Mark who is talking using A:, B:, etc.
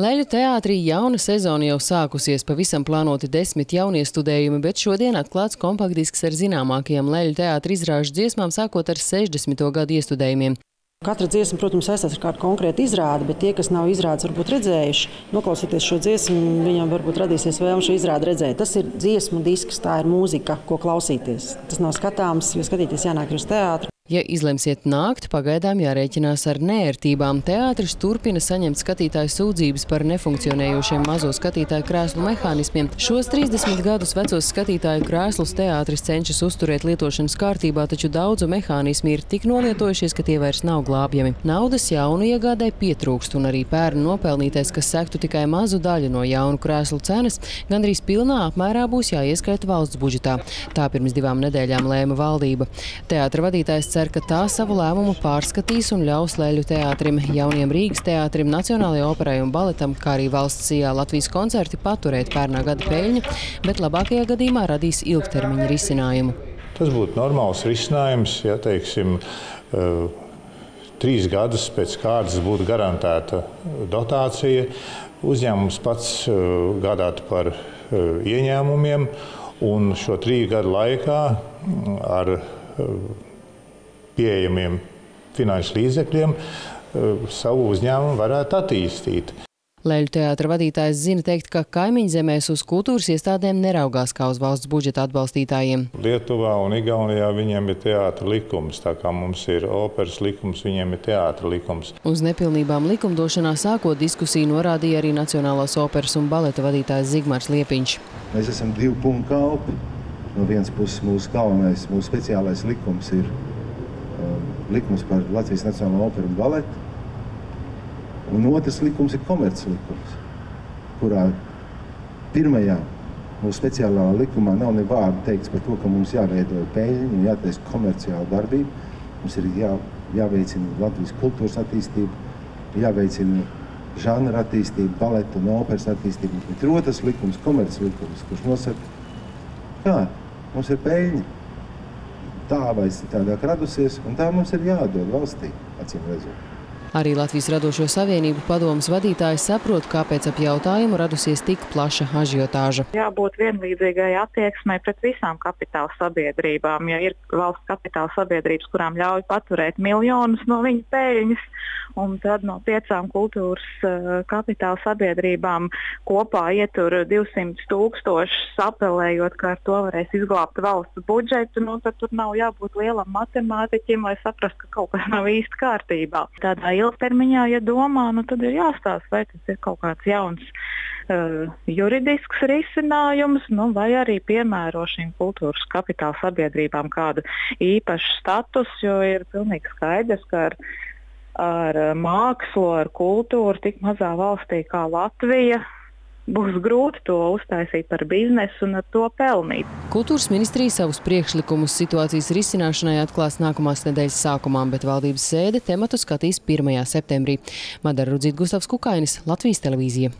A: Leļu teātrī jauna sezona jau sākusies, pavisam plānoti desmit jaunie studējumi, bet šodien atklāts kompaktdisks ar zināmākajām Leļu teātra izrāžu dziesmām, sākot ar 60. gadu iestudējumiem.
B: Katra dziesma, protams, saistās ar kādu konkrētu izrādi, bet tie, kas nav izrādes, varbūt redzējuši, noklausoties šo dziesmu, viņam varbūt radīsies vēlme šo izrādi redzēt. Tas ir dziesmu disks, tā ir mūzika, ko klausīties. Tas nav skatāms, jo skatīties jānāk uz teātru.
A: Ja izlemsiet nākt, pagaidām jārēķinās ar nērtībām. Teātris turpina saņemt skatītāju sūdzības par nefunkcionējošiem mazo skatītāju krēslu mehānismiem. Šos 30 gadus vecos skatītāju krēslus teātris cenšas uzturēt lietošanas kārtībā, taču daudzu mehānismi ir tik nolietojušies, ka tie vairs nav glābjami. Naudas jaunu iegādē pietrūkst, un arī pērnu nopelnītais, kas sektu tikai mazu daļu no jaunu krēslu cenas, gandrīz pilnā apmērā būs jāieskaita valsts budžetā. Tā pirms divām nedēļām lēma valdība. Teātra vadītājs cer, ka tā savu lēmumu pārskatīs un ļaus Lēļu teātrim, jauniem Rīgas teātrim, Nacionālajai operai un baletam, kā arī valsts sijā Latvijas koncerti paturēt pērnā gada peļņu, bet labākajā gadījumā radīs ilgtermiņa risinājumu.
C: Tas būtu normāls risinājums, ja teiksim, uh, trīs gadus pēc kārtas būtu garantēta dotācija. Uzņēmums pats uh, gādātu par uh, ieņēmumiem, un šo trīs gadu laikā ar pieejamiem finanšu līdzekļiem eh, savu uzņēmumu varētu attīstīt.
A: Leļu teātra vadītājs zina teikt, ka kaimiņu zemēs uz kultūras iestādēm neraugās kā uz valsts budžeta atbalstītājiem.
C: Lietuvā un Igaunijā viņiem ir teātra likums, tā kā mums ir operas likums, viņiem ir teātra likums.
A: Uz nepilnībām likumdošanā sākot diskusiju norādīja arī Nacionālās operas un baleta vadītājs Zigmārs Liepiņš.
D: Mēs esam divu punktu kalpi. No vienas puses mūsu galvenais, mūsu speciālais likums ir likums par Latvijas Nacionālo operu un baletu. Un otrs likums ir komerclikums, kurā pirmajā mūsu speciālā likumā nav ne vārdu teikts par to, ka mums jāveido peļņa un jātaisa komerciāla darbība. Mums ir jā, jāveicina Latvijas kultūras attīstība, jāveicina žanra attīstība, baleta un operas attīstība. Bet ir otrs likums, komerclikums, kurš nosaka, kā mums ir peļņa tā vai citādāk radusies, un tā mums ir jādod valstī, acīm redzot.
A: Arī Latvijas radošo savienību padomas vadītājs saprot, kāpēc ap jautājumu radusies tik plaša ažiotāža.
E: Jābūt vienlīdzīgai attieksmei pret visām kapitāla sabiedrībām. Ja ir valsts kapitāla sabiedrības, kurām ļauj paturēt miljonus no viņu peļņas, un tad no piecām kultūras uh, kapitāla sabiedrībām kopā ietur 200 tūkstošus, apelējot, ka ar to varēs izglābt valsts budžetu, nu, tad tur nav jābūt lielam matemātiķim, lai saprastu, ka kaut kas nav īsti kārtībā. Tādā ilgtermiņā, ja domā, nu, tad ir jāstāsta, vai tas ir kaut kāds jauns uh, juridisks risinājums, nu, vai arī piemēro šīm kultūras kapitāla sabiedrībām kādu īpašu statusu, jo ir pilnīgi skaidrs, ka ar ar eh, mākslu, ar kultūru tik mazā valstī kā Latvija. Būs grūti to uztaisīt par biznesu un ar to pelnīt.
A: Kultūras ministrija savus priekšlikumus situācijas risināšanai atklās nākamās nedēļas sākumā, bet valdības sēde tematu skatīs 1. septembrī. Madara Rudzīt Gustavs Kukainis, Latvijas televīzija.